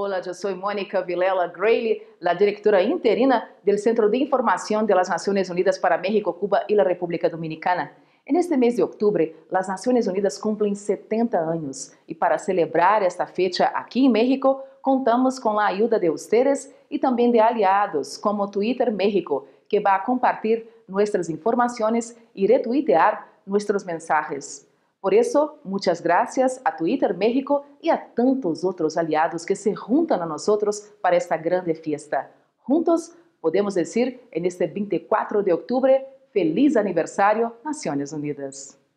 Hola, yo soy Mónica Vilela Grayley, la directora interina del Centro de Información de Naciones Unidas para México, Cuba y la República Dominicana. En este mês de outubro, as Nações Unidas cumprem 70 anos e para celebrar esta fecha aqui em México, contamos com a ajuda de ustedes e também de aliados como Twitter México, que vai compartilhar nossas informações e retuitear nossos mensagens. Por isso, muitas graças a Twitter México e a tantos outros aliados que se juntam a nós para esta grande fiesta. Juntos, podemos dizer, en este 24 de outubro, Feliz aniversário, Nações Unidas!